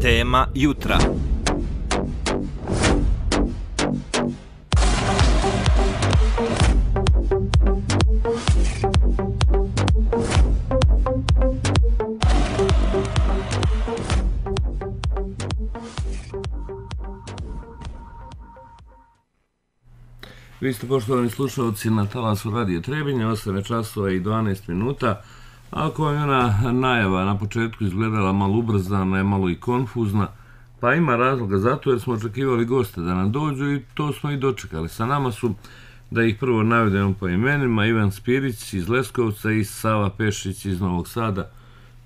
Tema jutra. Vi ste poštovani slušalci na talasu Radio Trebinje, 8 časova i 12 minuta. Ako vam je ona najava na početku izgledala malo ubrzana, malo i konfuzna, pa ima razloga zato jer smo očekivali goste da nam dođu i to smo i dočekali. Sa nama su, da ih prvo navedemo po imenima, Ivan Spirić iz Leskovca i Sava Pešić iz Novog Sada.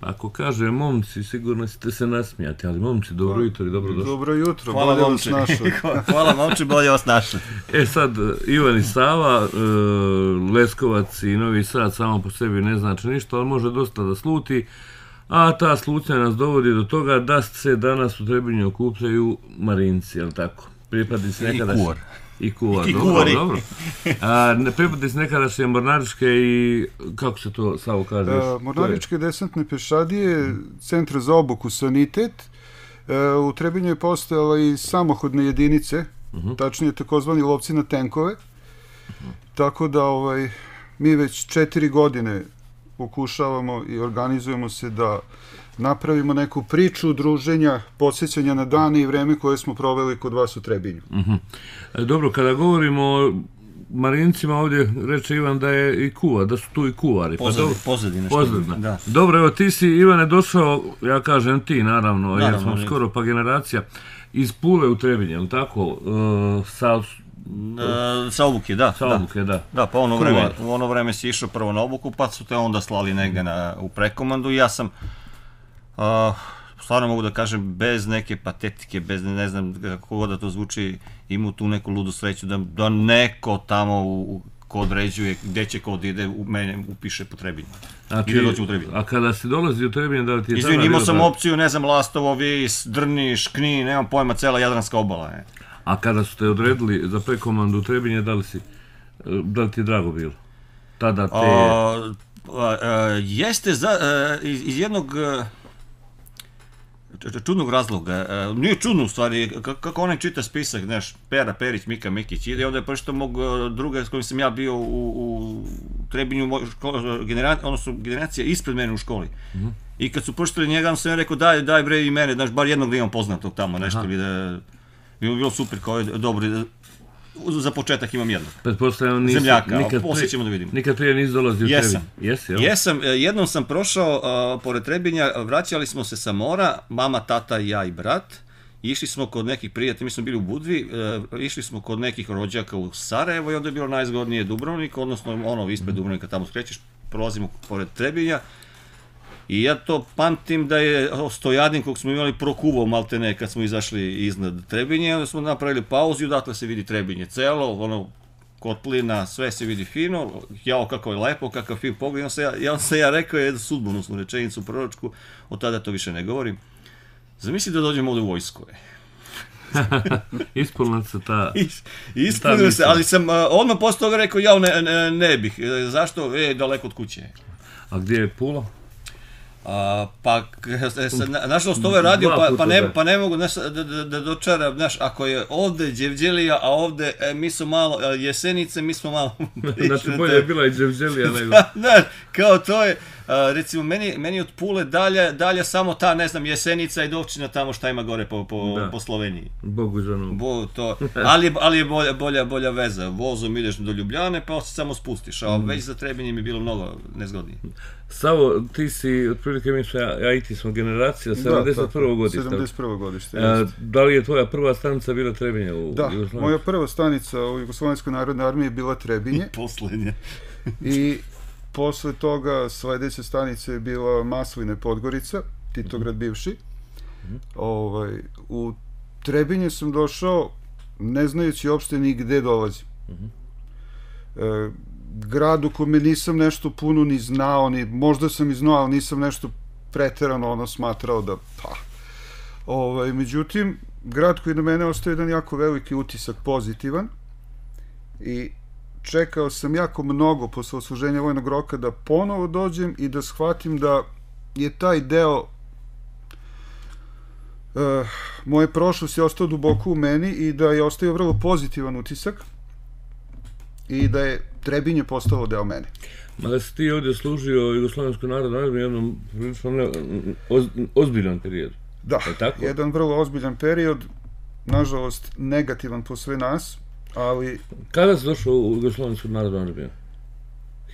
Ako kaže momci, sigurno ćete se nasmijati, ali momci, dobro jutro i dobro došli. Dobro jutro, Hvala bolje vas momče. našli. Hvala momče, bolje vas našli. E sad, Ivan i Sava, e, Leskovac i Novi Sad samo po sebi ne znači ništa, ali može dosta da sluti, a ta slutnja nas dovodi do toga da se danas u Trebinju okupljaju Marinci, je li tako? Pripadnici I nekadašnje... I kuvar, I dobro, kuvari. dobro. A, ne, pripadnici nekadašnje mornaričke i, kako se to, Savo kaže? još? E, Mornaričke desantne pešadije, centar za obuku sanitet, e, u Trebinju je postojala i samohodne jedinice, tačnije takozvani lovci na tenkove, tako da ovaj, mi već četiri godine pokušavamo i organizujemo se da napravimo neku priču druženja, podsjećanja na dane i vreme koje smo proveli kod vas u Trebinju. E, Dobro, kada govorimo o Marincima, ovdje reče Ivan da je i kuva, da su tu i kuvari. Pa Pozadina, dobro, pozadina. što- Pozadina. Da. Dobro, evo ti si, Ivane, došao, ja kažem ti, naravno, jer Naravno, smo ne. skoro pa generacija, iz Pule u Trebinje, je li tako? Uh, sa, E, sa obuke, da. sa da. obuke, da. Da, pa ono vreme, u ono vreme si išao prvo na obuku, pa su te onda slali negde na, u prekomandu i ja sam, uh, stvarno mogu da kažem, bez neke patetike, bez ne, ne znam kako god da to zvuči, imao tu neku ludu sreću da, da neko tamo u, u ko određuje gde će kod ide, u mene upiše po Trebinju. Znači, da dođe u Trebinje. a kada si dolazi u Trebinje, da li ti je tada Izvini, imao sam tako? opciju, ne znam, Lastovo, Vis, Drniš, Knin, nemam pojma, cela Jadranska obala je. A kada su te odredili za prekomandu u Trebinje, da li si, da li ti je drago bilo? Tada te... A, a, a, jeste za, a, iz, iz jednog a, чудног разлога. не е чудно ствари, како они чита список, знаеш, Пера Перич, Мика Мекić, и онда е што мог друга с кој сам ја био у, у Требињу генерација, односно генерација испред мене у школи. И кога су пуштали него, сам се реко, дај, дај бре и мене, знаеш, бар едно да имам познатог таму, знаеш, би да... Би било супер, кој добри za početak imam jednog. Pretpostavljam nisi, Zemljaka, nikad poslije ćemo da vidimo. Nikad prije nisi dolazio u Jesam. Trebinje. Jesi, jel? Jesam, e, jednom sam prošao a, pored Trebinja, vraćali smo se sa mora, mama, tata, ja i brat. Išli smo kod nekih prijatelja, mi smo bili u Budvi, e, išli smo kod nekih rođaka u Sarajevo i onda je bilo najzgodnije Dubrovnik, odnosno ono ispred Dubrovnika tamo skrećeš, prolazimo pored Trebinja. I ja to pamtim da je stojadin kog smo imali prokuvao maltene kad smo izašli iznad Trebinje, onda smo napravili pauzu i odatle se vidi Trebinje celo, ono kotlina, sve se vidi fino, jao kako je lepo, kakav fin pogled, i onda se ja, ja, onda ja rekao jednu sudbonosnu rečenicu proročku, od tada to više ne govorim. Zamisli da dođem ovde u vojsku. e. Ispunila se ta... Is- Ispunio se, ali sam a, odmah posle toga rekao, ja ne, ne, ne bih. E, Zašto? E, daleko od kuće. A gdje je Pula? A, pa, e, na- nažalost, ovo je radio, pa, pa, ne, pa ne mogu znaš, da, da, da dočaram, znaš, ako je ovde Đevđelija, a ovde e, mi smo malo, e, Jesenice, mi smo malo... Znači, bolje je bila i Dževđelija nego... da, kao to je, recimo, meni, meni od Pule dalje, dalje samo ta, ne znam, Jesenica i Dovčina tamo šta ima gore po, po, Da. po Sloveniji. Bogu žanu. Bo, to, ali, ali je bolja, bolja, bolja veza. Vozom ideš do Ljubljane, pa se samo spustiš, a Mm. već za Trebinje mi je bilo mnogo nezgodnije. Savo, ti si, otprilike mi smo, ja, i ti smo generacija, 71. godište. 71. godište. E, jeste. da li je tvoja prva stanica bila Trebinje u Da, moja prva stanica u Jugoslovenskoj narodnoj armiji je bila Trebinje Poslednje. i posle toga sledeća stanica je bila Masline Podgorica, Titograd bivši. Ovaj, u Trebinje sam došao ne znajući uopšte ni gde dolazim. E, grad u kome nisam nešto puno ni znao, ni, možda sam i znao, ali nisam nešto preterano ono smatrao da pa. Ovaj, međutim, grad koji na mene ostaje jedan jako veliki utisak pozitivan i čekao sam jako mnogo posle osluženja vojnog roka da ponovo dođem i da shvatim da je taj deo uh, moje prošlost je ostao duboko u meni i da je ostavio vrlo pozitivan utisak i da je Trebinje postalo deo mene. Ma da si ti ovdje služio Jugoslavensku narodnu armiju jednom prilično ne, oz, ozbiljan period. Da, Je tako? jedan vrlo ozbiljan period, nažalost negativan po sve nas, ali Kada si došao u Jugoslavensku narodnu armiju?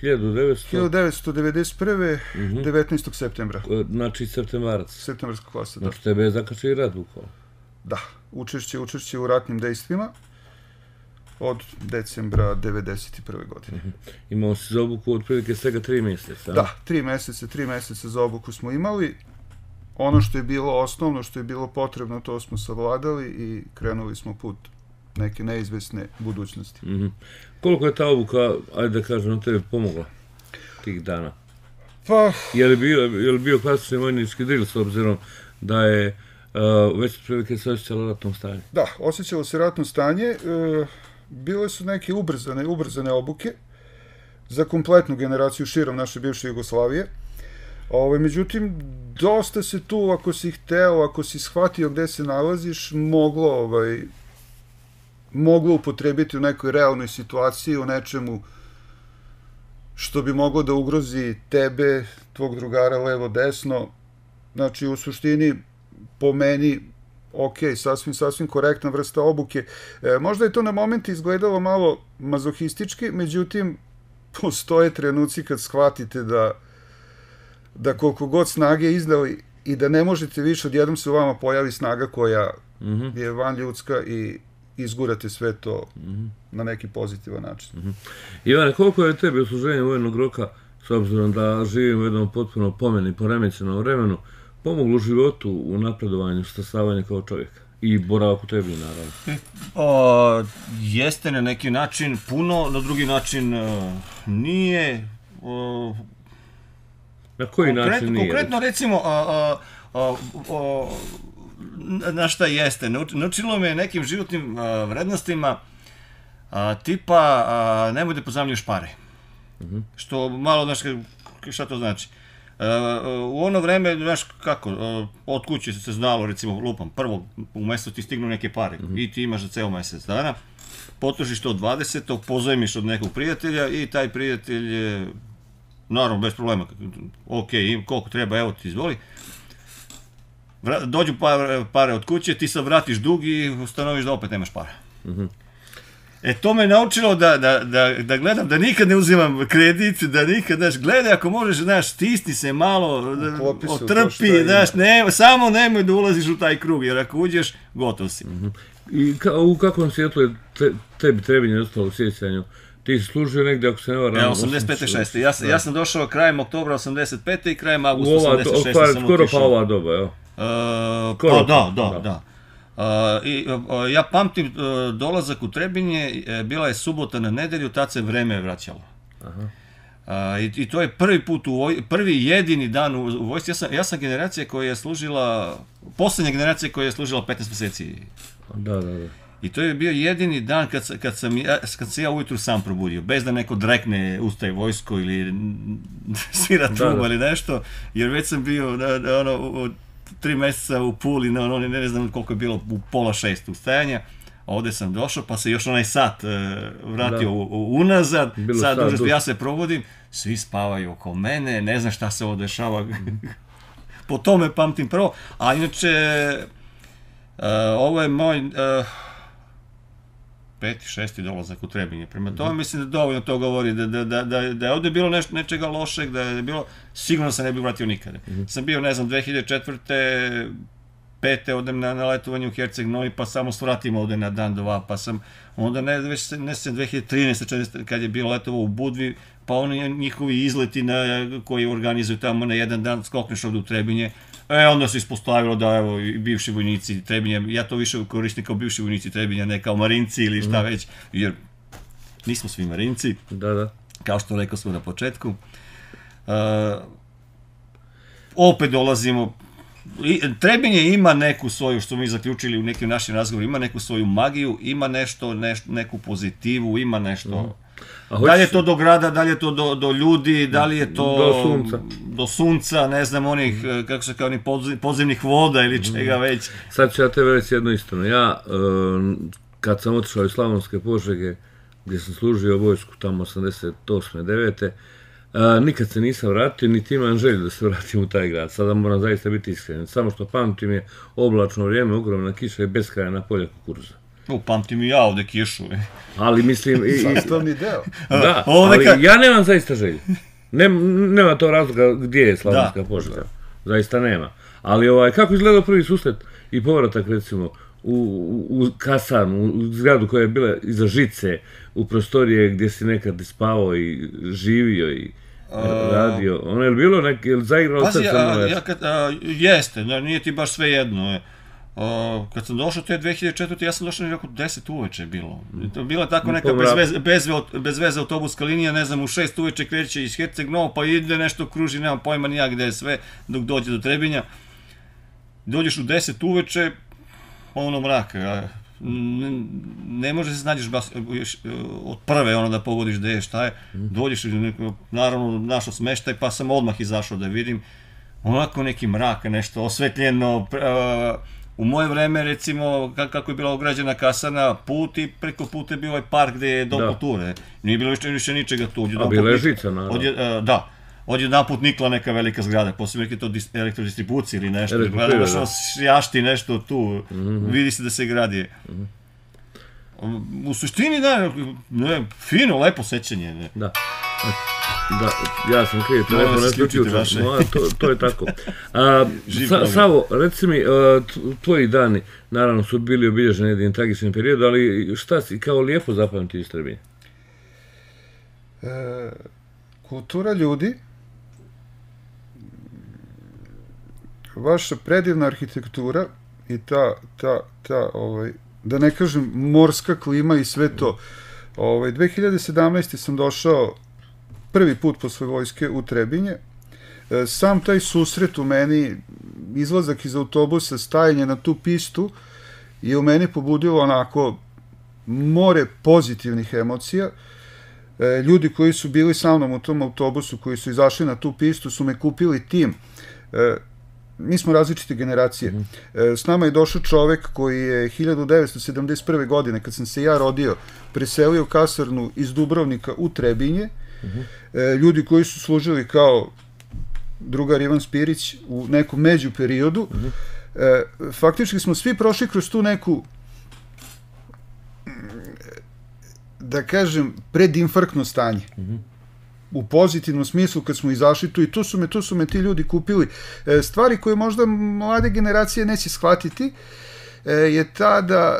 1900, 1991. Mhm. 19. septembra, znači septembarac. septembarska klasa, da. Znači tebe je zakačio i rat bukvalno. Da, učešće, učešće u ratnim dejstvima od decembra 91. godine. Imao si za obuku otprilike svega tri mjeseca. Da, tri meseca, tri meseca za obuku smo imali. Ono što je bilo osnovno, što je bilo potrebno, to smo savladali i krenuli smo put neke neizvesne budućnosti. Mhm. Koliko je ta obuka, ajde da kažem, tebi pomogla tih dana? Pa, Je li bio, je li bio klasični vojnički drill s obzirom da je uh, već otprilike se osjećalo ratnom stanju? da, osjećalo se ratno stanje. E, bile su neke ubrzane, ubrzane obuke za kompletnu generaciju širom naše bivše Jugoslavije. Ove, međutim, dosta se tu, ako si hteo, ako si shvatio gde se nalaziš, moglo, ovaj, moglo upotrebiti u nekoj realnoj situaciji, u nečemu što bi moglo da ugrozi tebe, tvog drugara levo, desno. Znači, u suštini, po meni, ok, sasvim, sasvim korektna vrsta obuke. E, možda je to na moment izgledalo malo mazohistički, međutim, postoje trenuci kad shvatite da da koliko god snage izdali i da ne možete više, odjednom se u vama pojavi snaga koja Mhm. je van ljudska i izgurate sve to Mhm. na neki pozitivan način. Ivane, koliko je tebi usluženje vojnog roka, s obzirom da živimo u jednom potpuno pomeni, poremećenom vremenu, pomoglo životu u napredovanju, stasavanju kao čovjeka? I boravku tebi, naravno. O, jeste na neki način puno, na drugi način e, nije. O, Na koji konkret- način nije? Konkretno recimo, a, a, a, a, na šta jeste, Nauč- naučilo me nekim životnim a, vrednostima, a, tipa a, nemoj da pozamljuš pare. Što malo, znaš, šta to znači? E, u ono vreme, znaš kako, e, od kuće se znalo, recimo, lupam, prvo u mesecu ti stignu neke pare i ti imaš za ceo mesec dana, potrošiš to 20. pozajmiš od nekog prijatelja i taj prijatelj je, naravno, bez problema, ok, koliko treba, evo ti izvoli, dođu pare, pare od kuće, ti sad vratiš dug i ustanoviš da opet nemaš para. E to me naučilo da, da, da, da gledam, da nikad ne uzimam kredit, da nikad, znaš, gledaj ako možeš, znaš, stisni se malo, da, Uklopi se u to šta otrpi, znaš, ne, samo nemoj da ulaziš u taj krug, jer ako uđeš, gotov si. I ka, u kakvom svijetu je te, tebi trebinje ostalo u sjećanju? Ti si služio negdje, ako se ne varam... Ja, 85. 6. Ja, sam- ja sam došao krajem oktobra 85. i krajem augusta ova, 86. ova, sam skoro pa ova doba, evo. Uh, pa da, da, Da. da. Uh, i, uh, ja pamtim uh, dolazak u Trebinje, e, bila je subota na nedelju, tad se vreme vraćalo. Aha. Uh, i, I to je prvi put, u voj, prvi jedini dan u, u vojsci. Ja sam, ja sam generacija koja je služila, posljednja generacija koja je služila 15 meseci. Da, da, da. I to je bio jedini dan kad, kad, sam ja, kad se ja ujutru sam probudio, bez da neko drekne ustaje vojsko ili svira Da, truba da. ili nešto, jer već sam bio na, na, ono, tri mjeseca u Puli, na, ono, ne, ne znam koliko je bilo, u pola šest ustajanja, ovde sam došao, pa se još onaj sat e, vratio Da. u, u- unazad, Bilo sad užas, duže. ja se probudim, svi spavaju oko mene, ne znam šta se ovo dešava, po tome pamtim prvo, a inače, e, ovo je moj, e, peti, šesti dolazak u Trebinje. Prema tome mislim da dovoljno to govori, da, da, da, da, da je ovde bilo nešto, nečega lošeg, da je bilo, sigurno se ne bih vratio nikada. Sam bio, ne znam, 2004 pete odem na, na letovanje u Herceg Novi, pa samo svratim ovde na dan, dva, pa sam onda ne, već se, ne znam, 2013. 14. kad je bilo letovo u Budvi, pa oni njihovi izleti na, koji organizuju tamo na jedan dan, skokneš ovde u Trebinje, E, onda se ispostavilo da, evo, i bivši vojnici Trebinja, ja to više koristim kao bivši vojnici Trebinja, ne kao marinci ili šta već, jer nismo svi marinci, Da, da. kao što rekao smo na početku. Uh, opet dolazimo, i, Trebinje ima neku svoju, što mi zaključili u nekim našim razgovorima, ima neku svoju magiju, ima nešto, neš, neku pozitivu, ima nešto... A hoćeš- Da li je to do grada, da li je to do, do ljudi, da li je to Do sunca. do sunca, ne znam onih, eh, kako se kao onih podze- podzemnih voda ili čega već. Sad ću ja tebe reći jednu istinu. Ja, e, kad sam otišao iz Slavonske požege, gdje sam služio vojsku tamo 88. 9. e, nikad se nisam vratio, niti imam želju da se vratim u taj grad. Sada moram zaista biti iskren. Samo što pamtim je oblačno vrijeme, ogromna kiša i beskrajna polja kukuruza. U, pamtim i ja ovde kišu. Ali mislim, i, i, Sastavni deo. da, Ovo ali ja nemam zaista želju. Nem, nema to razloga gdje je Slavonska Da. požega. Zaista nema. Ali ovaj, kako izgleda prvi susret i povratak recimo u, u, u kasarnu, u zgradu koja je bila iza žice, u prostorije gdje si nekad spavao i živio i radio. Ono je bilo neki, je li zaigralo Pazi, srce ja kad, a, jeste, da, nije ti baš sve jedno. Je. A, kad sam došao te 2004. ja sam došao nekako 10 uveče je bilo. To je bila tako neka bez pomrak. veze, bez, bez veze autobuska linija, ne znam, u 6 uveče kreće iz Herceg Novo, pa ide nešto kruži, nemam pojma nija gde je sve, dok dođe do Trebinja. Dođeš u 10 uveče, ono mraka, a, ne, ne može se nađeš baš od prve ono da pogodiš gde je, šta je. Dođeš i neko, naravno našao smeštaj, pa sam odmah izašao da vidim. Onako neki mrak, nešto osvetljeno, a, u moje vreme, recimo, ka- kako je bila ograđena kasana, put i preko puta je bio ovaj park gde je do Da. kulture. Nije bilo više, više ničega tu. A bila je žica, naravno. Odje, a, da. Odjedan put nikla neka velika zgrada, posebno neki to dis, elektrodistribucija ili nešto. Elektroprivreda. Gledaš ono šljašti nešto tu, vidi se da se gradi. U suštini, da, ne, fino, lepo sećanje. Ne. Da. Da, ja sam kriv, telefon isključite slučio, vaše. no, to, to je tako. A, sa. Savo, reci mi, t- tvoji dani, naravno su bili obilježeni jednim tragičnim periodom, ali šta si kao lijepo zapamtio iz Trebinja? E, kultura ljudi, vaša predivna arhitektura i ta, ta, ta ovaj, da ne kažem, morska klima i sve to. Ovaj, 2017. sam došao prvi put posle vojske u Trebinje. E, Sam taj susret u meni, izlazak iz autobusa, stajanje na tu pistu, je u meni pobudilo onako more pozitivnih emocija. E, ljudi koji su bili sa mnom u tom autobusu, koji su izašli na tu pistu, su me kupili tim. E, mi smo različite generacije. E, s nama je došao čovek koji je 1971. godine, kad sam se ja rodio, preselio kasarnu iz Dubrovnika u Trebinje. E, ljudi koji su služili kao drugar Ivan Spirić u nekom među periodu. E, faktički smo svi prošli kroz tu neku da kažem, predinfarktno stanje. U pozitivnom smislu kad smo izašli tu i tu su me, tu su me ti ljudi kupili. E, stvari koje možda mlade generacije neće shvatiti e, je ta da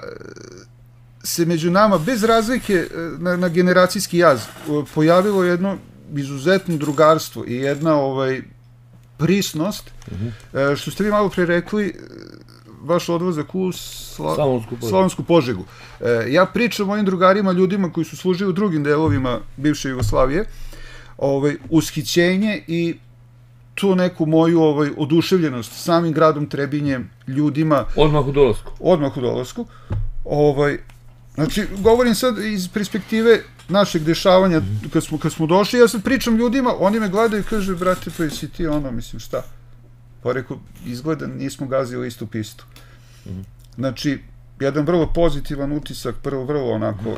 se među nama, bez razlike e, na, na generacijski jaz, e, pojavilo jedno izuzetno drugarstvo i jedna ovaj prisnost, e, što ste vi malo pre rekli, vaš odvozak u Sla... Slavonsku Požegu. Slavonsku požegu. E, ja pričam o ovim drugarima, ljudima koji su služili u drugim delovima bivše Jugoslavije, ovaj, ushićenje i tu neku moju ovaj, oduševljenost samim gradom Trebinjem, ljudima, Odmah u dolasku. odmah u dolasku. Ovaj, znači, govorim sad iz perspektive našeg dešavanja kad smo, kad smo došli, ja sad pričam ljudima, oni me gledaju i kaže, brate, pa jesi ti ono, mislim, šta? Pa rekao, izgleda, nismo gazili istu pistu. Znači, jedan vrlo pozitivan utisak, prvo vrlo onako,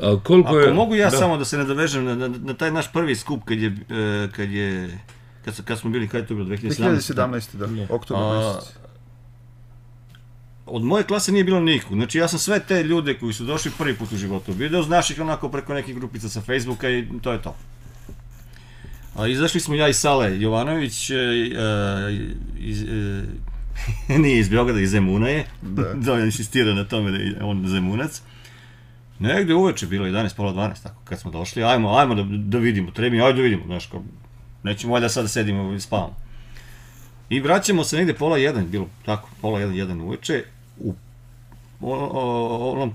A, koliko Ako je... mogu ja da. samo da se nadovežem na, na, na taj naš prvi skup kad je, e, kad je, kad, kad smo bili, kad je to bilo, 2017? 2017. da, oktobar A, mesec. Od moje klase nije bilo nikog. Znači ja sam sve te ljude koji su došli prvi put u životu video, znaš ih onako preko nekih grupica sa Facebooka i to je to. A izašli smo ja i Sale Jovanović, e, e, iz, e, nije iz Beograda, iz Zemuna je. Da. da on insistira na tome da je on Zemunac. Negde uveče bilo 11, pola 12, tako kad smo došli, ajmo, ajmo da, da vidimo, trebi, ajde da vidimo, znaš, kao, nećemo valjda sad da sedimo i spavamo. I vraćamo se negde pola jedan, bilo tako, pola jedan, jedan uveče, u onom,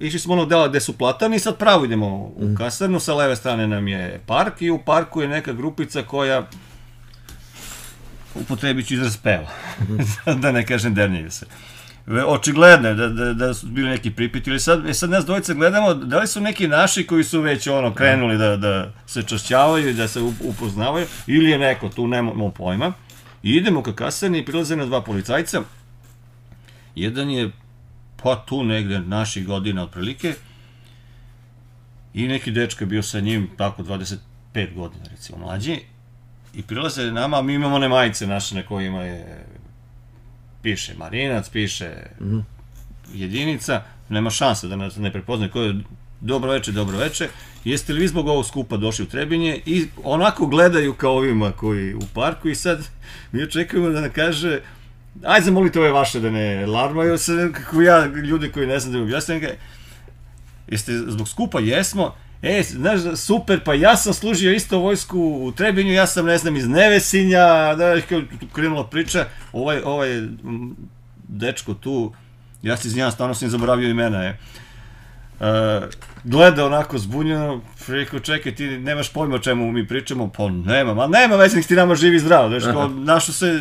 išli smo ono dela gde su platani i sad pravo idemo u kasarnu, sa leve strane nam je park i u parku je neka grupica koja upotrebit ću izraz peva, da ne kažem dernjaju se. Očigledno je da, da, da su bili neki pripiti. Ili sad, e, sad nas dvojice gledamo, da li su neki naši koji su već ono krenuli da, da se čašćavaju i da se up- upoznavaju, ili je neko, tu nemamo pojma. I idemo ka kasarni i prilaze na dva policajca. Jedan je, pa tu negde naših godina otprilike, i neki dečko je bio sa njim, tako 25 godina recimo mlađi, i prilaze nama, a mi imamo one majice naše na kojima je piše Marinac, piše jedinica, nema šanse da nas ne prepoznaje ko je dobro veče, dobro veče. Jeste li vi zbog ovog skupa došli u Trebinje i onako gledaju kao ovima koji u parku i sad mi očekujemo da nam kaže ajde zamolite ove vaše da ne larmaju se, kako ja, ljudi koji ne znam da mi objasnim, jeste zbog skupa jesmo, E, znaš, super, pa ja sam služio isto vojsku u Trebinju, ja sam, ne znam, iz Nevesinja, da, tu krenula priča, ovaj, ovaj dečko tu, ja se izvinjam, stvarno sam zaboravio imena, je. Uh, gleda onako zbunjeno, rekao, čekaj, ti nemaš pojma o čemu mi pričamo, pa nema, ma nema već nek ti nama živi i zdrav, znaš, kao, našo se,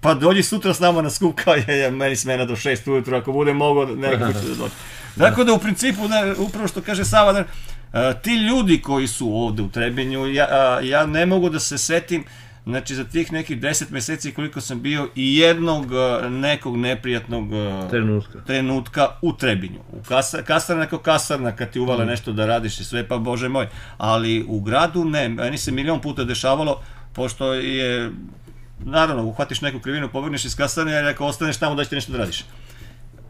pa dođi sutra s nama na skup, kao je, je meni smena do 6 ujutru, ako bude mogao, neko će da dođe. Tako da u principu, ne, upravo što kaže Sava, da, a, ti ljudi koji su ovde u Trebinju, ja, a, ja ne mogu da se setim, znači za tih nekih 10 meseci koliko sam bio i jednog a, nekog neprijatnog a, Trenutka. trenutka u Trebinju. U kasa, kasarna kao kasarna kad ti uvale nešto da radiš i sve, pa bože moj. Ali u gradu ne, meni se milion puta dešavalo, pošto je, naravno, uhvatiš neku krivinu, pobegneš iz kasarne, jer ako ostaneš tamo da će ti nešto da radiš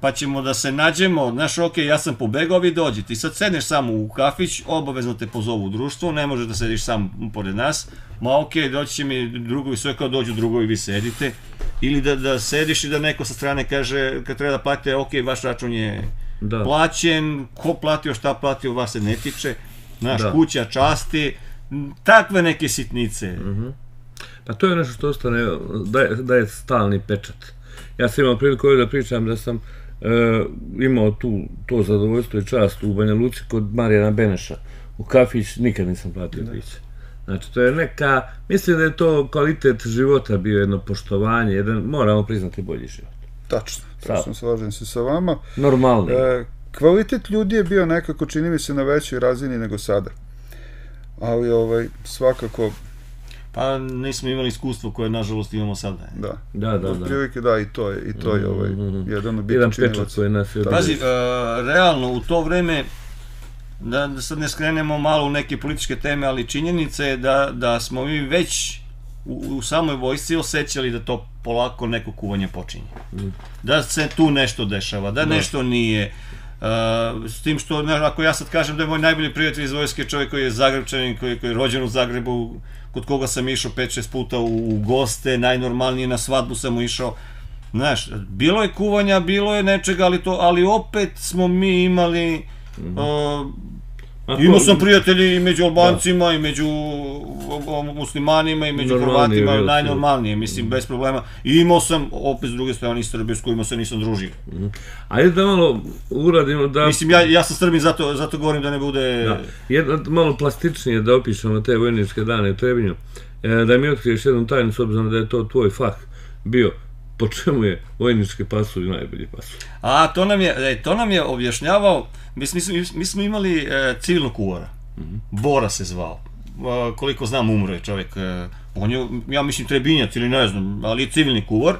pa ćemo da se nađemo, znaš, ok, ja sam pobegao, vi dođi. Ti sad sedneš samo u kafić, obavezno te pozovu u društvo, ne možeš da sediš sam pored nas, ma ok, doći će mi drugovi, sve kao dođu drugovi, vi sedite, ili da, da sediš i da neko sa strane kaže, kad treba da platite, ok, vaš račun je Da. plaćen, ko platio, šta platio, vas se ne tiče, znaš, Da. kuća, časti, takve neke sitnice. Pa to je nešto što ostane, daje, daje stalni pečat. Ja sam imao priliku ovdje da pričam da sam e, imao tu to zadovoljstvo i čast u Banja Luci kod Marijana Beneša. U kafić nikad nisam platio piće. Znači, to je neka, mislim da je to kvalitet života bio jedno poštovanje, jedan, moramo priznati, bolji život. Tačno, tačno slažem se sa vama. Normalni. E, kvalitet ljudi je bio nekako, čini mi se, na većoj razini nego sada. Ali, ovaj, svakako, Pa nismo imali iskustvo koje, nažalost, imamo sada. da. Da, da, da. Otprilike da, i to je, i to je ovaj, jedan od Jedan bitnih pečat činilaca. koji nas je Pazi, uh, realno u to vreme, da, da sad ne skrenemo malo u neke političke teme, ali činjenica je da, da smo mi već u, u samoj vojsci osjećali da to polako neko kuvanje počinje. Da se tu nešto dešava, da nešto nije. Uh, s tim što, ne, ako ja sad kažem da je moj najbolji prijatelj iz vojske čovjek koji je Zagrebčanin, koji, koji je rođen u Zagrebu, kod koga sam išao 5-6 puta u, u goste, najnormalnije na svadbu sam išao, Znaš, bilo je kuvanja, bilo je nečega, ali to, ali opet smo mi imali uh, A Imao sam prijatelji i među Albancima, i među o, o, muslimanima, i među Normalnije Hrvatima, najnormalnije, mislim, bez problema. I imao sam, opet s druge strane, i Srbije s kojima se nisam družio. Ajde da malo uradimo da... Mislim, ja, ja sam Srbin, zato, zato govorim da ne bude... Da. Jedno, malo plastičnije da opišemo te vojničke dane u Trebinju. E, da mi otkriješ jednu tajnu, s obzirom da je to tvoj fah bio. Po čemu je vojnički pasulj najbolji pasulj? A, to nam je, e, to nam je objašnjavao, mi, mi, smo- mi smo imali e, civilnog kuvara. Bora se zvao. E, koliko znam, umro je čovjek. E, on je, ja mislim, trebinjac ili ne znam, ali je civilni kuvar. E,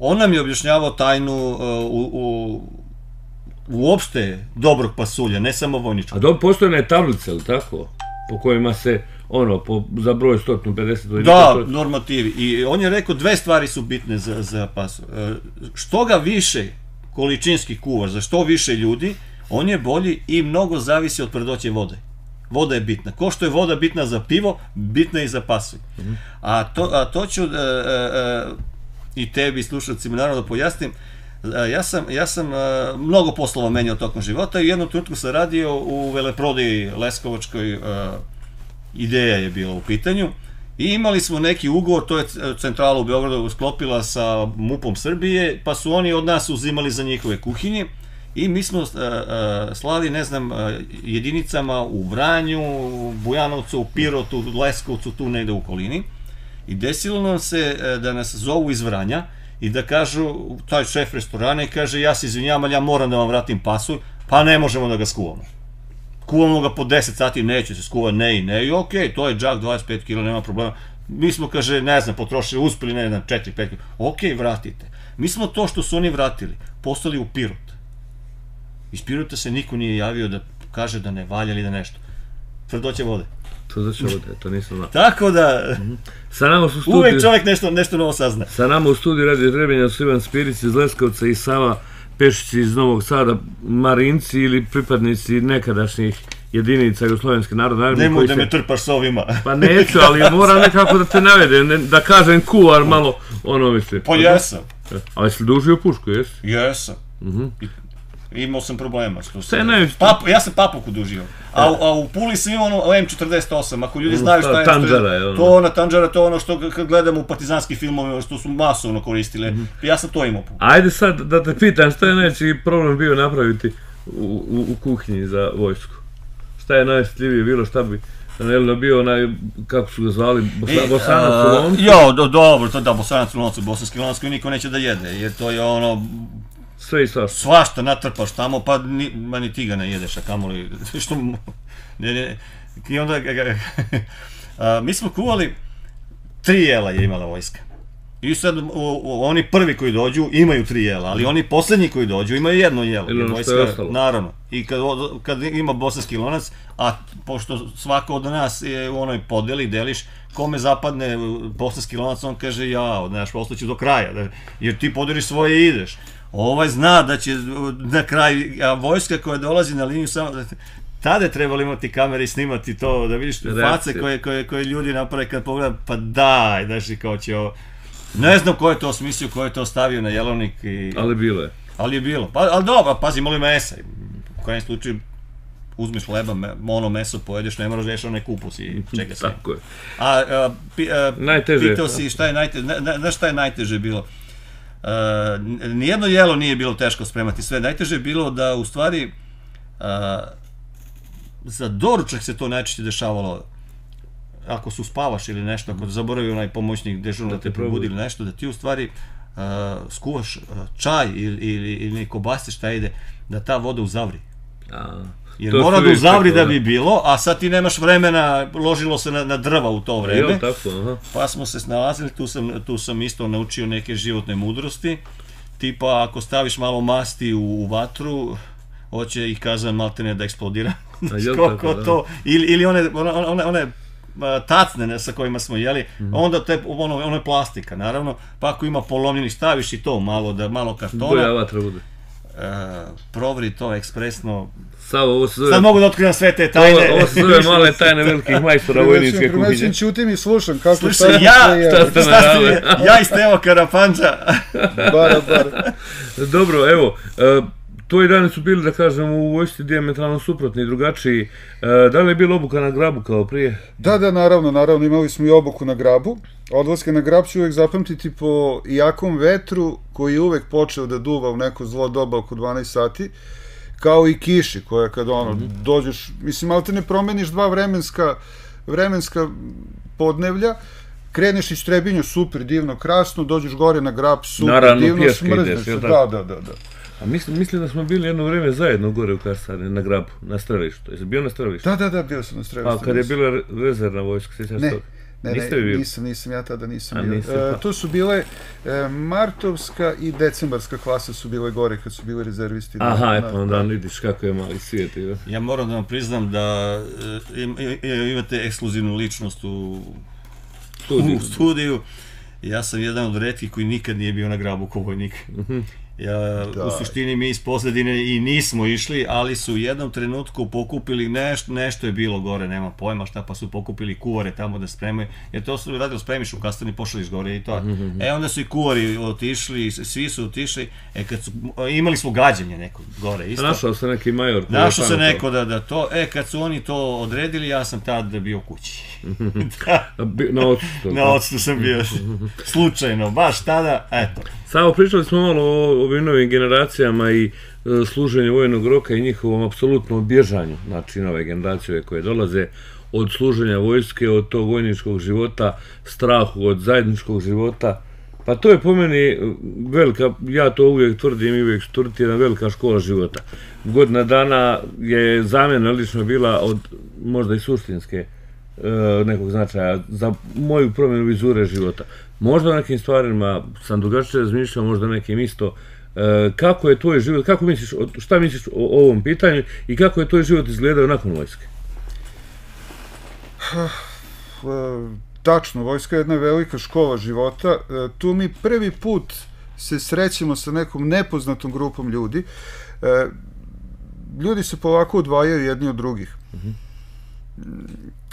on nam je objašnjavao tajnu e, u, u, uopšte dobrog pasulja, ne samo A vojničkog. da postoje tablice, ili tako? Po kojima se, ono, po, za broj 150 vojnika... Da, normativi. I on je rekao dve stvari su bitne za, za pasulj. E, Što ga više količinski kuvaš, za što više ljudi, on je bolji i mnogo zavisi od tvrdoće vode. Voda je bitna. Ko što je voda bitna za pivo, bitna je i za pasulj. A to, a to ću e, e, e, i tebi slušalcima naravno da pojasnim. E, Ja sam, ja sam e, mnogo poslova menjao tokom života i u jednom trenutku sam radio u veleprodaji Leskovačkoj e, ideja je bila u pitanju. I imali smo neki ugovor, to je centrala u Beogradu sklopila sa MUP-om Srbije, pa su oni od nas uzimali za njihove kuhinje. I mi smo uh, uh, slali, ne znam, uh, jedinicama u Vranju, Bujanovcu, u Pirotu, Leskovcu, tu negde u okolini. I desilo nam se da nas zovu iz Vranja i da kažu, taj šef restorana i kaže, ja se izvinjavam, ali ja moram da vam vratim pasulj, pa ne možemo da ga skuvamo. Kuvamo ga po 10 sati, neće se skuva, ne i ne, i okej, to je džak 25 kg, nema problema. Mi smo, kaže, ne znam, potrošili, uspeli, ne znam, 4-5 kg. Okej, vratite. Mi smo to što su oni vratili, poslali u Pirot. Iz Pirota se niko nije javio da kaže da ne valja ili da nešto. Tvrdoće vode. Znači ovde, to nisam znao. Tako da, Sa nama su studiju, uvek čovjek nešto, nešto novo sazna. sa nama u studiju radi Trebinja su Ivan Spirić iz Leskovca i Sava Pešić iz Novog Sada, Marinci ili pripadnici nekadašnjih jedinica Jugoslovenske narodne armije. Nemoj da se- me trpaš s ovima. Pa neću, ali moram nekako da te navedem, ne- da kažem kuvar malo, ono mislim. Pa jesam. Ali si dužio pušku, jesi? Jesam. I- Imao sam problema. Što Šta je sam, najveći- Pap, ja sam papuku dužio. A, u- a u Puli sam imao ono M48, ako ljudi znaju šta je... tanđara je ono. To ona tanđara, to je ono što kad gledamo u partizanski filmove, što su masovno koristile. Mhm. Ja sam to imao. Ajde sad da te pitam, šta je najveći problem bio napraviti u, u, u kuhinji za vojsku? Šta je najosjetljivije bilo, šta bi, ne li da bio onaj, kako su ga zvali, Bosa, I, Bosanac u loncu? Jo, do, dobro, to da, bosanac u loncu, bosanski lonac koji niko neće da jede, jer to je ono, Со и со. Свашта натрпаш тамо, па ни, ма ни ти га не једеш, а камоли што не не и онда а, ми смо кували три јела је имала војска. И сад они први кои дођу имају три јела, али они последни кои дођу имају едно јело. Или војска, што је остало. Наравно. И кад, кад има босански лонац, а пошто свако од нас е у оној подели, делиш, коме западне босански лонац, он каже, ја, знаеш, остаќу до краја, да, јер ти подериш своје и идеш. Da. Ovaj zna da će na kraju, a vojska koja dolazi na liniju samo, tada je trebalo imati kamere i snimati to, da vidiš face Reakcije. koje, koje, koje ljudi naprave kad pogledam, pa daj, znaš, i kao će ovo, ne znam ko je to smislio, ko je to stavio na jelovnik, i, Ali bilo je. ali je bilo. Pa, ali dobro, pazi, moli mesa. U kojem slučaju uzmeš hleba, me, ono meso pojedeš, ne moraš da ješ onaj kupus i čega sve. Tako je. A, a, pi, a Najteže pitao si šta je najteže, ne, znaš šta je najteže bilo? Nijedno jelo nije bilo teško spremati sve. Najteže je bilo da u stvari za doručak se to najčešće dešavalo ako su spavaš ili nešto, ako zaboravi onaj pomoćnik dežurno da, te te probudi ili nešto, da ti u stvari uh, skuvaš čaj ili, ili, ili neko basti šta ide, da ta voda uzavri. A, Jer to mora da uzavri da bi bilo, a sad ti nemaš vremena, ložilo se na, na drva u to vreme. Jel tako, aha. Pa smo se snalazili, tu sam, tu sam isto naučio neke životne mudrosti. Tipa, ako staviš malo masti u, u vatru, hoće i kazan maltene da eksplodira. A jel Ko- tako, ko da? to, ili, ili one, one, one, one tacne ne, sa kojima smo jeli, Mhm. onda te, ono, ono je plastika, naravno, pa ako ima polomljeni, staviš i to malo, da malo Bolja kartona, vatra bude. e, provri to ekspresno. Savo, ovo se zove, Sad mogu da otkrivam sve te ovo, tajne. ovo se zove male tajne velikih majstora vojničke kuhinje. Primećujem, čutim i slušam kako Slušaj, šta ja, je. šta ste najavili? ja i Stevo Karapanđa, Bara, bara. Dobro, evo, e, tvoji dani su bili, da kažem, u vojsci diametralno suprotni i drugačiji. E, da li je bilo obuka na grabu kao prije? Da, da, naravno, naravno, imali smo i obuku na grabu. Odlaske na grab ću uvek zapamtiti po jakom vetru koji je uvek počeo da duva u neko zlo doba oko 12 sati, kao i kiši koja kad ono, dođeš, mislim, ali te ne promeniš dva vremenska, vremenska podnevlja, kreneš iz Trebinja, super, divno, krasno, dođeš gore na grab, super, Naravno, divno, smrzneš ideš, da, da, da, da. A mislim, mislim da smo bili jedno vrijeme zajedno gore u Karsane, na grabu, na strelištu. Jesi bio na strelištu? Da, da, da, bio sam na strelištu. A kad je bila re- rezervna vojska, sjećaš Ne, toga? Ne, Niste ne, bili? nisam, nisam, ja tada nisam A, bio. E, pa. to su bile, e, martovska i decembarska klasa su bile gore kad su bili rezervisti. Aha, e na- pa onda vidiš kako je mali svijet. jel? Ja moram da vam priznam da e, im, im- imate ekskluzivnu ličnost u, Studiju. u studiju. Ja sam jedan od retkih koji nikad nije bio na grabu ko vojnik. Ja, Da. u suštini mi iz pozadine i nismo išli, ali su u jednom trenutku pokupili nešto, nešto je bilo gore, nema pojma šta, pa su pokupili kuvare tamo da spremaju, jer to su radili spremiš u kastani, pošališ gore i to. E onda su i kuvari otišli, svi su otišli, e kad su, imali smo gađanje neko gore isto. Našao se neki major. Našao se neko da, da to, e, kad su oni to odredili, ja sam tad bio kući. da, A bi- Na odsutu. na odstu sam bio slučajno, baš tada, eto. Samo pričali smo malo o ovim novim generacijama i e, služenju vojnog roka i njihovom apsolutnom bježanju, znači nove generacije koje dolaze od služenja vojske, od tog vojničkog života, strahu od zajedničkog života. Pa to je po meni velika, ja to uvijek tvrdim i uvijek ću tvrditi, jedna velika škola života. Godina dana je za mene lično bila od možda i suštinske e, nekog značaja za moju promjenu vizure života. Možda nekim stvarima sam drugačije razmišljao, možda nekim isto. E, kako je tvoj život, kako misliš, šta misliš o ovom pitanju i kako je tvoj život izgledao nakon vojske? E, tačno, vojska je jedna velika škola života. E, tu mi prvi put se srećemo sa nekom nepoznatom grupom ljudi. Ljudi se polako odvajaju jedni od drugih.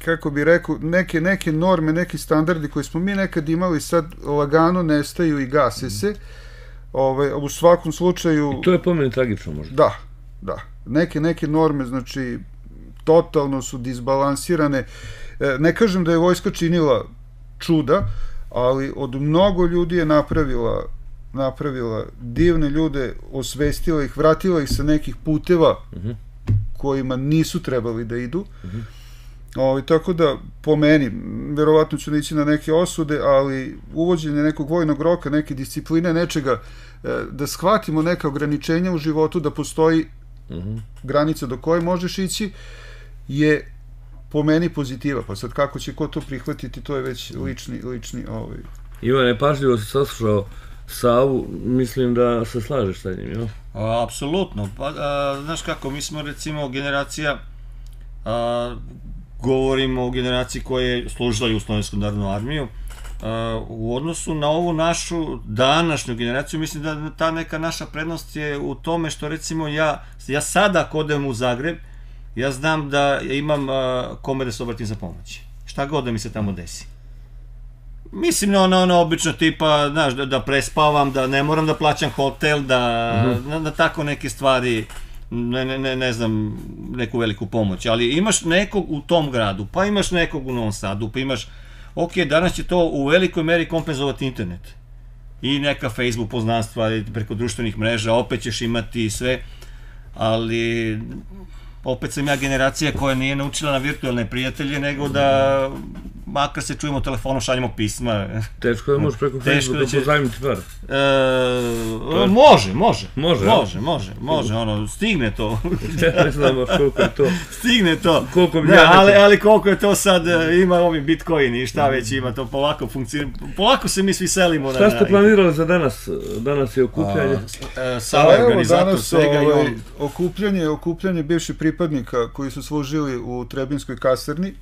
Kako bi rekao, neke, neke norme, neki standardi koje smo mi nekad imali sad lagano nestaju i gase se. Ove, u svakom slučaju... I to je po meni tragično možda. Da, da. Neke, neke norme, znači, totalno su disbalansirane. E, ne kažem da je vojska činila čuda, ali od mnogo ljudi je napravila napravila divne ljude, osvestila ih, vratila ih sa nekih puteva Mhm. kojima nisu trebali da idu. Ovaj, tako da, po meni, verovatno ću ići na neke osude, ali uvođenje nekog vojnog roka, neke discipline, nečega, e, da shvatimo neka ograničenja u životu, da postoji Mhm. granica do koje možeš ići, je po meni pozitiva. Pa sad kako će ko to prihvatiti, to je već lični, lični ovaj, Ivane, pažljivo si saslušao Savu, mislim da se slažeš sa njim, jel? A, Apsolutno. Pa, a, znaš kako, mi smo recimo generacija, a, govorimo o generaciji koja je služila Jugoslovensku narodnu armiju, u odnosu na ovu našu današnju generaciju, mislim da ta neka naša prednost je u tome što recimo ja, ja sada ako odem u Zagreb, ja znam da imam kome da se obratim za pomoć. Šta god da mi se tamo desi. Mislim na ono, ono obično tipa, znaš, da, da prespavam, da ne moram da plaćam hotel, da, na, na tako neke stvari, ne, ne, ne, ne znam, neku veliku pomoć, ali imaš nekog u tom gradu, pa imaš nekog u Novom Sadu, pa imaš, ok, danas će to u velikoj meri kompenzovati internet. I neka Facebook poznanstva preko društvenih mreža, opet ćeš imati sve, ali opet sam ja generacija koja nije naučila na virtualne prijatelje, nego da makar se čujemo telefonom, šaljemo pisma. Teško da možeš preko Facebooka da će- pozajmiti par. E, može, može. Može? Može, može, može, ono, stigne to. Ja ne znam baš koliko je to. stigne to. Koliko bi Da, ja neko- ali, ali koliko je to sad, e, ima ovi bitcoini i šta već ima, to polako funkcionira. Polako se mi svi selimo Šta ste planirali za danas? Danas je okupljanje. E, Pa Sava je evo, organizator danas, svega i ovaj, on... okupljanje, okupljanje bivših pripadnika koji su služili u Trebinskoj kasarni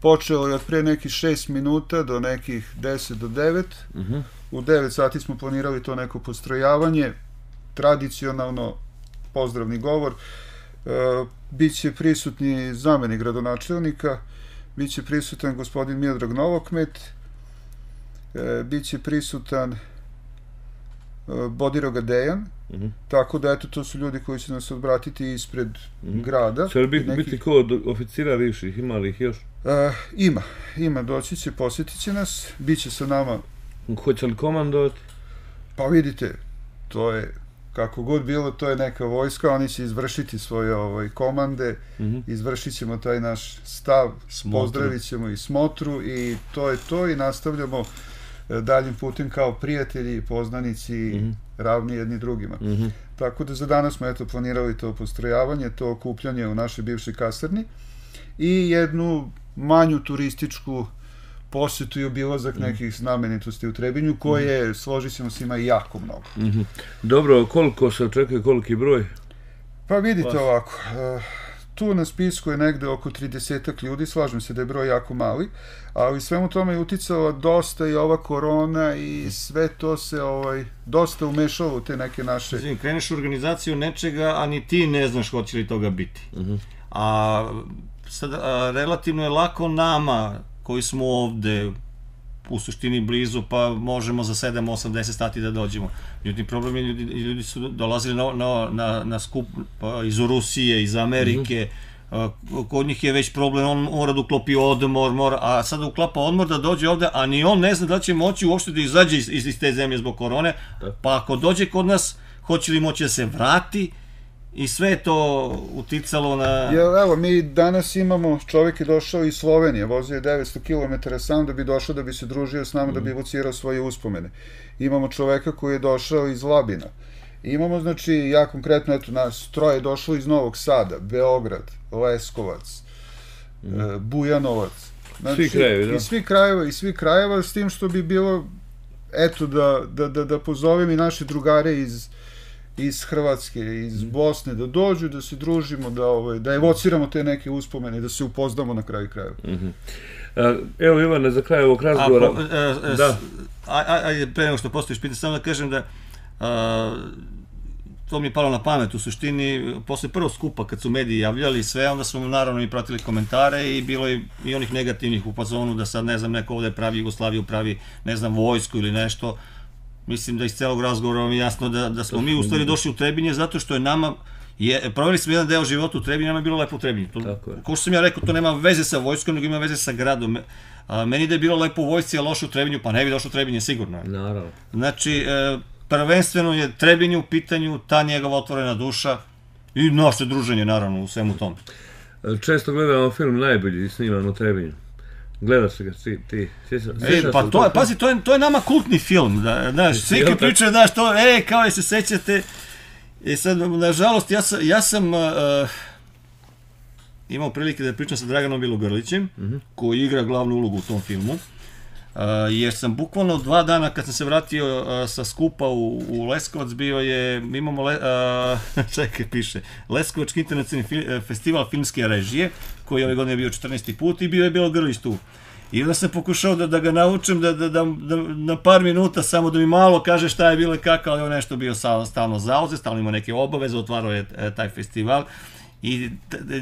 počelo je od pre nekih 6 minuta do nekih 10 do 9. Mhm. U 9 sati smo planirali to neko postrojavanje, tradicionalno pozdravni govor. E, biće prisutni zameni gradonačelnika, biće prisutan gospodin Miodrag Novokmet, e, biće prisutan e, Bodiroga Dejan, Tako da eto to su ljudi koji će nas odbratiti ispred Mhm. grada. Će li biti, Neki- biti ko od oficira viših, ima li ih još? E, ima, ima, doći će, posjetit će nas, bit će sa nama, Hoće li komandovati? pa vidite, to je, kako god bilo, to je neka vojska, oni će izvršiti svoje ovaj, komande, Mhm. izvršit ćemo taj naš stav, Smotru. pozdravit ćemo i smotru i to je to i nastavljamo daljim putem kao prijatelji, poznanici, Mhm. ravni jedni drugima. Mhm. Tako da za danas smo eto planirali to postrojavanje, to okupljanje u našoj bivšoj kasarni i jednu manju turističku posetu i obilazak nekih znamenitosti u Trebinju, koje, složit ćemo se, ima jako mnogo. Mhm. Dobro, koliko se očekuje, koliki broj? Pa vidite Pa. ovako, e, tu na spisku je negde oko 30 ljudi, slažem se da je broj jako mali, ali svemu tome je uticala dosta i ova korona i sve to se ovaj, dosta umešalo u te neke naše... Izvim, kreneš u organizaciju nečega, a ni ti ne znaš hoće li toga biti. A sad, a, relativno je lako nama, koji smo ovde, u suštini blizu, pa možemo za 7, 8, 10 sati da dođemo. Međutim, problem je, ljudi, ljudi su dolazili na, na, na, na skup pa, iz Rusije, iz Amerike, a, kod njih je već problem, on mora da uklopi odmor, mora, a sad uklapa odmor da dođe ovde, a ni on ne zna da će moći uopšte da izađe iz, iz, iz te zemlje zbog korone, pa ako dođe kod nas, hoće li moći da se vrati, i sve je to uticalo na... Jel, evo, mi danas imamo, čovjek je došao iz Slovenije, vozio je 900 km sam da bi došao da bi se družio s nama, da bi evocirao svoje uspomene. Imamo čoveka koji je došao iz Labina. Imamo, znači, ja konkretno, eto, nas troje je došlo iz Novog Sada, Beograd, Leskovac, mm. Bujanovac. Znači, svi krajevi, da. I svi krajeva, i svi krajeva, s tim što bi bilo, eto, da, da, da, da pozovem i naše drugare iz, iz Hrvatske, iz. Bosne, da dođu, da se družimo, da, ovaj, da evociramo te neke uspomene, da se upoznamo na kraju krajeva. Mm -hmm. Evo Ivane, za kraj ovog razgovora... A, po, a, a, da. Ajde, pre nego što postojiš pitanje, samo da kažem da a, to mi je palo na pamet u suštini, posle prvog skupa kad su mediji javljali sve, onda smo naravno i pratili komentare i bilo je i onih negativnih u fazonu da sad ne znam neko ovde pravi Jugoslaviju, pravi ne znam vojsku ili nešto. Mislim da iz celog razgovora vam je jasno da, da smo mi u stvari došli u Trebinje zato što je nama je, proveli smo jedan deo života u Trebinju, nama je bilo lepo u Trebinju. To, Tako je. Ko što sam ja rekao, to nema veze sa vojskom, nego ima veze sa gradom. A, meni da je bilo lepo u vojsci, a loše u Trebinju, pa ne bi došlo u Trebinje sigurno. Naravno. Znači, e, prvenstveno je Trebinje u pitanju, ta njegova otvorena duša i naše druženje, naravno, u svemu tom. Često gledamo film najbolji sniman u Trebinju. Гледаш сега, си, ти, си се. Е, па тоа, пази, тој е нама култни филм, да, знаеш, секој прича, знаеш, тоа е, како се сеќате. И сад на жалост јас јас сам имал прилика да причам со Драганом Билогрличем, mm -hmm. кој игра главна улога во тој филм. Uh, jer sam bukvalno dva dana kad sam se vratio uh, sa skupa u, u Leskovac bio je, mi imamo, le, uh, čekaj piše, Leskovački internacionalni fi, festival filmske režije, koji ove godine bio 14. put i bio je Bilo Grlić tu. I onda sam pokušao da, da ga naučim da, da, da, da, na par minuta samo da mi malo kaže šta je bilo i kako, ali on nešto bio stalno zauze, stalno ima neke obaveze, otvarao je e, taj festival i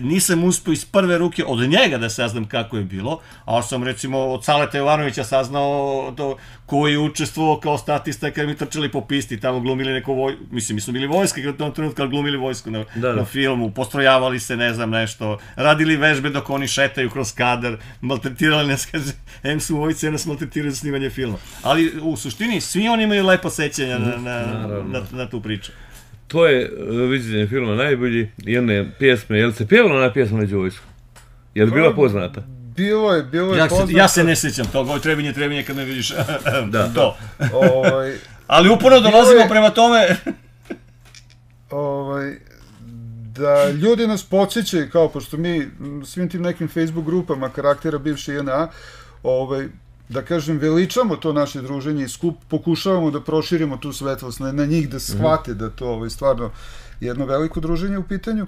nisam uspio iz prve ruke od njega da saznam kako je bilo, a sam recimo od Saleta Jovanovića saznao to koji je učestvovao kao statista kad mi trčali po pisti, tamo glumili neko voj... mislim, mi smo bili vojske u tom trenutku, ali glumili vojsku na, da, da. na filmu, postrojavali se, ne znam, nešto, radili vežbe dok oni šetaju kroz kadar, maltretirali nas, kaže, em su vojci, nas maltretiraju za snimanje filma. Ali u suštini svi oni imaju lepo sećanja na, na, na, na tu priču to je e, viđenje filma najbolji i one pjesme, je li se pjevala na pjesma među vojsku? Je li bila poznata? Bilo je, bilo je ja poznata. Se, ja se ne sjećam toga, ovo trebinje, trebinje kad me vidiš da. to. ovaj, Ali uporno dolazimo je, prema tome... ovaj, da ljudi nas podsjećaju, kao pošto mi svim tim nekim Facebook grupama karaktera bivše JNA, ovaj, da kažem, veličamo to naše druženje i skup, pokušavamo da proširimo tu svetlost na, na njih, da shvate da to ovaj, stvarno jedno veliko druženje u pitanju.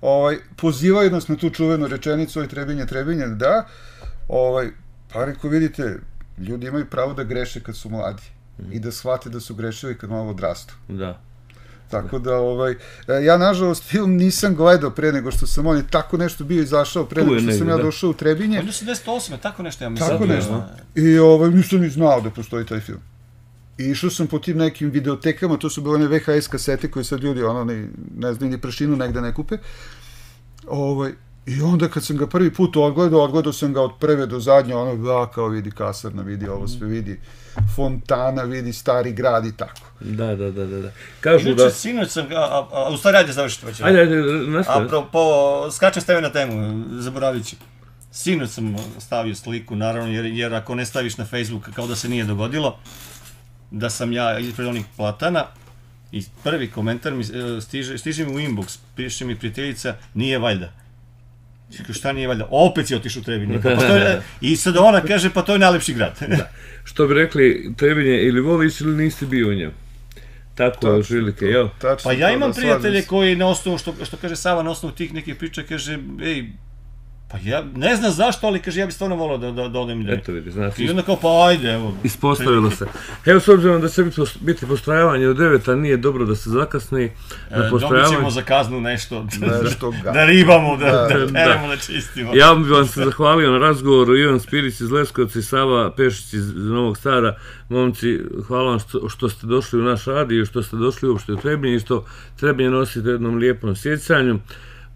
Ovaj, pozivaju nas na tu čuvenu rečenicu, ovaj trebinje, trebinje, da. Ovaj, pa reko, vidite, ljudi imaju pravo da greše kad su mladi mm. i da shvate da su grešili kad malo odrastu. Da. Tako da, ovaj, ja nažalost film nisam gledao pre nego što sam on je tako nešto bio izašao pre nego što sam ja da. došao u Trebinje. Onda 88. tako nešto ja mislim. Tako nešto. I ovaj, nisam ni znao da postoji taj film. I išao sam po tim nekim videotekama, to su bile one VHS kasete koje sad ljudi, ono, ne, ne znam, ni prašinu negde ne kupe. Ovaj, I onda kad sam ga prvi put odgledao, odgledao sam ga od prve do zadnje, ono, da, kao vidi kasarna, vidi ovo sve, vidi fontana, vidi stari grad i tako. Da, da, da, da. da. Kažu Inače, da... sinoć sam, a, a, a, u stvari, ajde završiti već. Ajde, ajde, nastavi. Apropo, skačem stavio na temu, zaboravit ću. Sinoć sam stavio sliku, naravno, jer, jer ako ne staviš na Facebook, kao da se nije dogodilo, da sam ja ispred onih platana, i prvi komentar mi e, stiže, stiže mi u inbox, piše mi prijateljica, nije valjda. Čekaj, šta nije valjda? Opet si otišao u Trebinje. Pa to je, I sad ona kaže, pa to je najlepši grad. da. Što bi rekli, Trebinje ili voliš ili nisi bio u njemu. Tako je prilike, jel? Pa ja imam prijatelje koji na osnovu, što, što kaže Sava, na osnovu tih nekih priča, kaže, ej, Pa ja ne znam zašto, ali kaže ja bih stvarno volao da, da, da odem i Eto vidi, znači. I onda kao pa ajde, evo. Ispostavilo se. Evo s obzirom da će biti, biti postrojavanje od 9, a nije dobro da se zakasni na e, postrojavanje. Dobit ćemo za kaznu nešto, nešto da, da ribamo, da, da, da, da, da čistimo. Ja bih vam se zahvalio na razgovoru, Ivan Spirić iz Leskovca i Sava Pešić iz Novog Stara. Momci, hvala vam što, što ste došli u naš radio, što ste došli uopšte u Trebinje i što Trebinje nosite jednom lijepom sjećanju.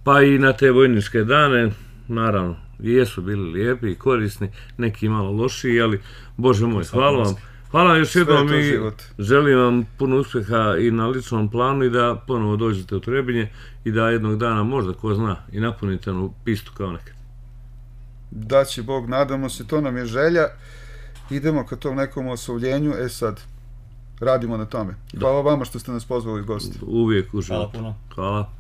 Pa i na te vojničke dane, naravno, jesu bili lijepi i korisni, neki malo lošiji, ali, bože moj, hvala vam, Hvala još Sve je jednom i želim vam puno uspjeha i na ličnom planu i da ponovo dođete u Trebinje i da jednog dana možda, ko zna, i napunite onu pistu kao nekad. Da će Bog, nadamo se, to nam je želja. Idemo ka tom nekom osovljenju, e sad, radimo na tome. Hvala vama što ste nas pozvali u goste. Uvijek u Hvala životu. puno. Hvala.